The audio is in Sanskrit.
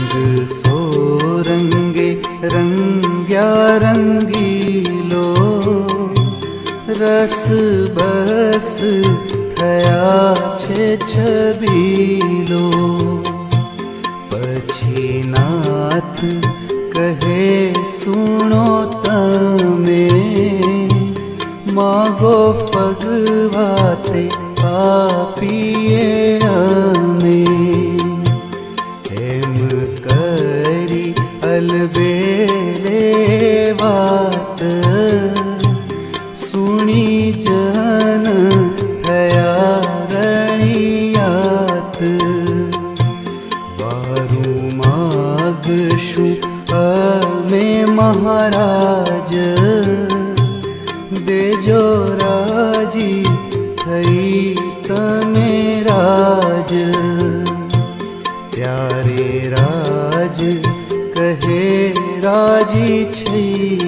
रंग सो रंगे रंग्या रंगीलो रस बस थया छे छबीलो पछी नाथ कहे सुनो तमे। मागो पगवाते पापये અલબેલે વાત સુણી જન થયા રણિયાત વારું માગશું અમે મહારાજ દેજો રાજી થઈ તમે રાજ ત્યારે રાજ કહે राज़ी छै।